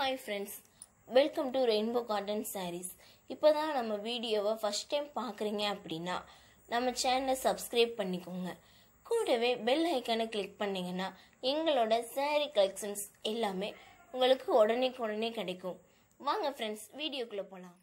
Hi friends welcome to rainbow cotton sarees இப்போ தான் நம்ம வீடியோவை ஃபஸ்ட் டைம் பார்க்குறீங்க அப்படின்னா நம்ம சேனலை சப்ஸ்கிரைப் பண்ணிக்கோங்க. கூடவே பெல் ஐக்கானை கிளிக் பண்ணிங்கன்னா எங்களோட saree கலெக்ஷன்ஸ் எல்லாமே உங்களுக்கு உடனே உடனே கிடைக்கும். வாங்க ஃப்ரெண்ட்ஸ் வீடியோக்குள்ளே போகலாம்